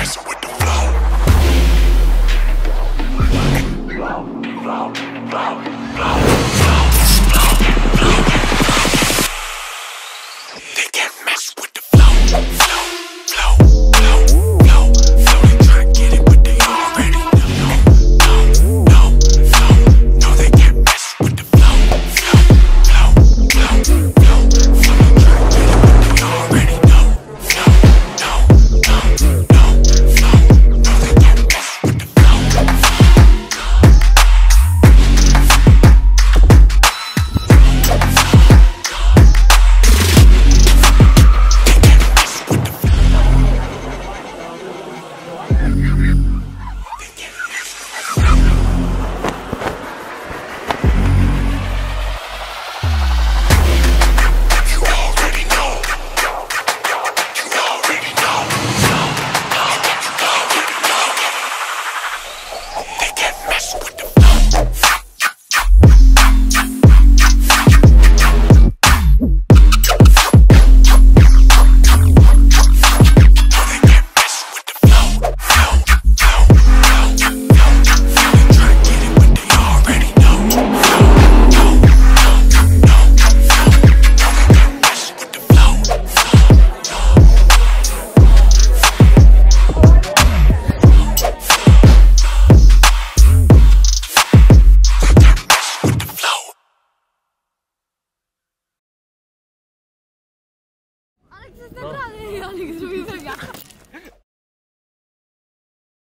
messing with the flow. Flow, flow, flow, flow. Thank. 真的太累了，你？